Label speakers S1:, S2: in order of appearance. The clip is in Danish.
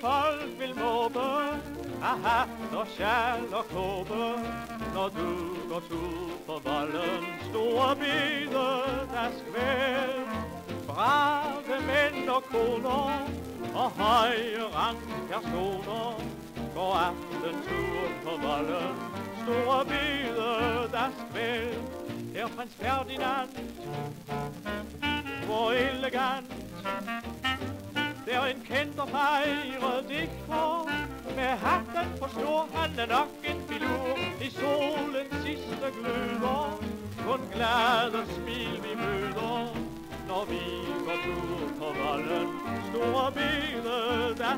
S1: folk vil måbe Aha, når og sjal og kåbe. Når du går tur på volden Store bide, der skvæl. Brave mænd og koner Og høje rang personer Går aftentur på volden Store bide, der skvæl. Her prins Ferdinand Hvor elegant en kendt og fejret digter Med hatten på stor, han er nok en filur. I solens sidste gløder Kun glade smil vi møder. Når vi går tur på volden. Store bede, der